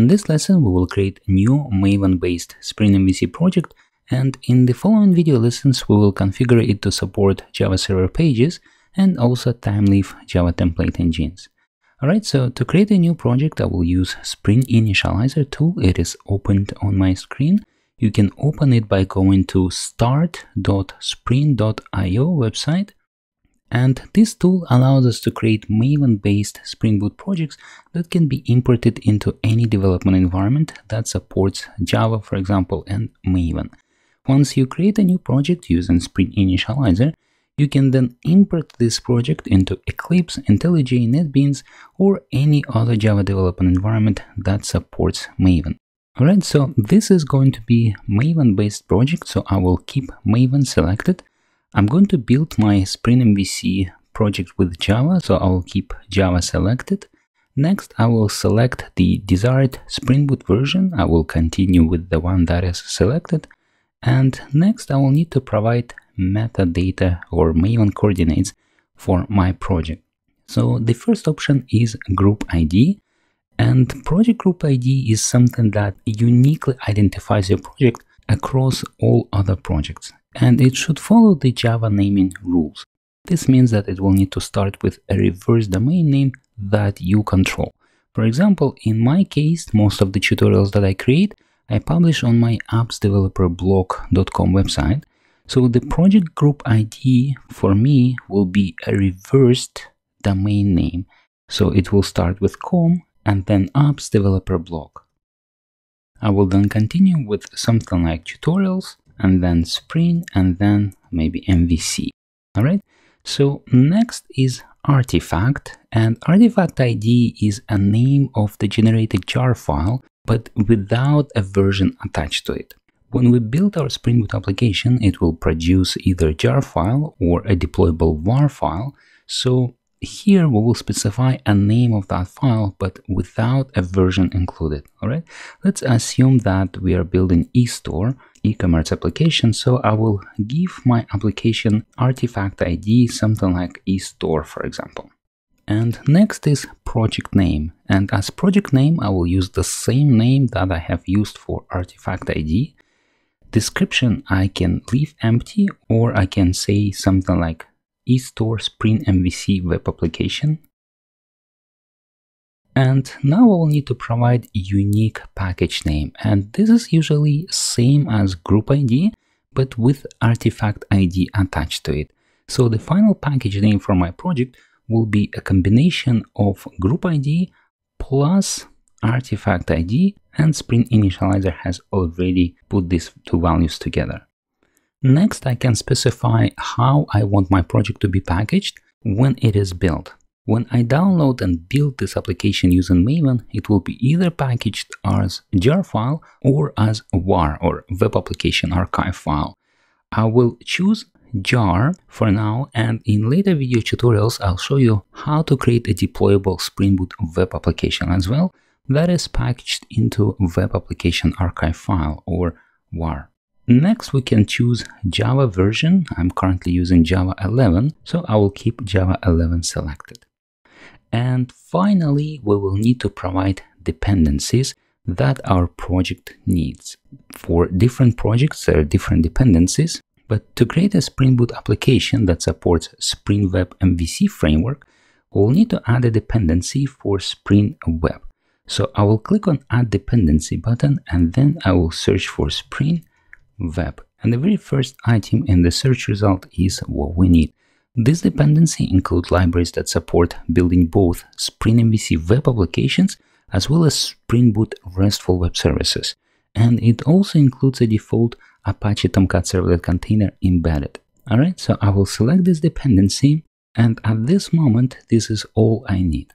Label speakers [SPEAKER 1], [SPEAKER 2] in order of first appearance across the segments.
[SPEAKER 1] In this lesson, we will create a new Maven-based Spring MVC project and in the following video lessons, we will configure it to support Java server pages and also Thymeleaf Java template engines. Alright, so to create a new project, I will use Spring Initializer tool. It is opened on my screen. You can open it by going to start.spring.io website and this tool allows us to create Maven-based Spring Boot projects that can be imported into any development environment that supports Java, for example, and Maven. Once you create a new project using Spring Initializer, you can then import this project into Eclipse, IntelliJ, NetBeans, or any other Java development environment that supports Maven. Alright, so this is going to be Maven-based project, so I will keep Maven selected I'm going to build my Spring MVC project with Java, so I will keep Java selected. Next, I will select the desired Spring Boot version. I will continue with the one that is selected. And next, I will need to provide metadata or Maven coordinates for my project. So the first option is group ID. And project group ID is something that uniquely identifies your project across all other projects and it should follow the Java naming rules. This means that it will need to start with a reverse domain name that you control. For example, in my case, most of the tutorials that I create, I publish on my appsdeveloperblog.com website. So the project group ID for me will be a reversed domain name. So it will start with com and then appsdeveloperblog. I will then continue with something like tutorials and then Spring, and then maybe MVC. All right. So next is artifact, and artifact ID is a name of the generated jar file, but without a version attached to it. When we build our Spring Boot application, it will produce either a jar file or a deployable WAR file. So here we will specify a name of that file, but without a version included. All right. Let's assume that we are building eStore e-commerce application. So I will give my application artifact ID, something like eStore, for example. And next is project name. And as project name, I will use the same name that I have used for artifact ID. Description, I can leave empty or I can say something like eStore Spring MVC web application. And now I will need to provide unique package name. And this is usually same as group ID, but with artifact ID attached to it. So the final package name for my project will be a combination of group ID plus artifact ID and Spring Initializer has already put these two values together. Next, I can specify how I want my project to be packaged when it is built. When I download and build this application using Maven, it will be either packaged as a jar file or as a WAR or Web Application Archive file. I will choose jar for now and in later video tutorials I'll show you how to create a deployable Spring Boot web application as well that is packaged into Web Application Archive file or WAR. Next, we can choose Java version. I'm currently using Java 11, so I will keep Java 11 selected. And finally, we will need to provide dependencies that our project needs. For different projects, there are different dependencies, but to create a Spring Boot application that supports Spring Web MVC framework, we'll need to add a dependency for Spring Web. So I will click on Add Dependency button and then I will search for Spring web. And the very first item in the search result is what we need. This dependency includes libraries that support building both Spring MVC web applications as well as Spring Boot RESTful web services. And it also includes a default Apache Tomcat servlet container embedded. Alright, so I will select this dependency and at this moment this is all I need.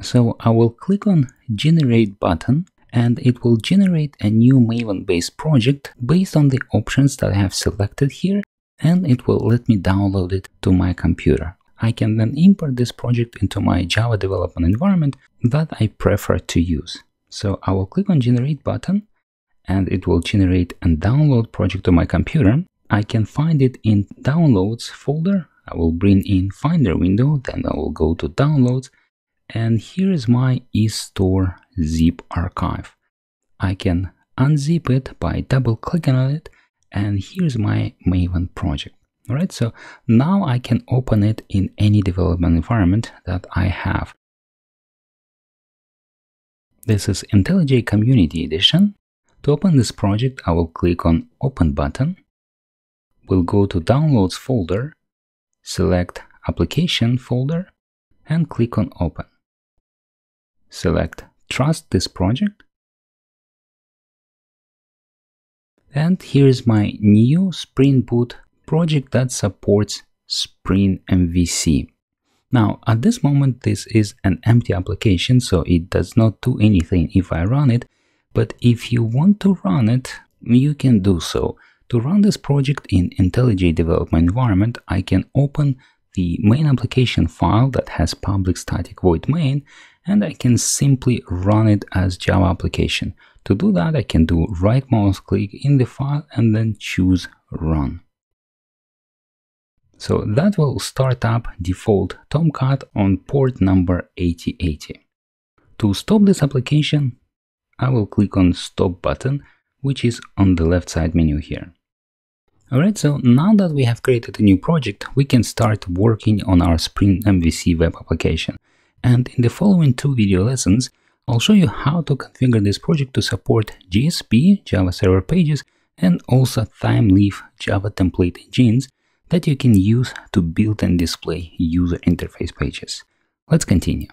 [SPEAKER 1] So I will click on generate button and it will generate a new Maven-based project based on the options that I have selected here and it will let me download it to my computer. I can then import this project into my Java development environment that I prefer to use. So I will click on generate button and it will generate and download project to my computer. I can find it in downloads folder. I will bring in finder window, then I will go to downloads and here is my eStore zip archive. I can unzip it by double clicking on it and here's my Maven project. Alright, so now I can open it in any development environment that I have. This is IntelliJ Community Edition. To open this project, I will click on Open button. We'll go to Downloads folder, select Application folder, and click on Open. Select Trust this project. And here's my new Spring Boot project that supports Spring MVC. Now, at this moment, this is an empty application, so it does not do anything if I run it. But if you want to run it, you can do so. To run this project in IntelliJ development environment, I can open the main application file that has public static void main and I can simply run it as Java application. To do that, I can do right mouse click in the file and then choose run. So that will start up default Tomcat on port number 8080. To stop this application, I will click on stop button, which is on the left side menu here. Alright, so now that we have created a new project, we can start working on our Spring MVC web application. And in the following two video lessons, I'll show you how to configure this project to support JSP, Java Server Pages, and also Thymeleaf Java template engines that you can use to build and display user interface pages. Let's continue.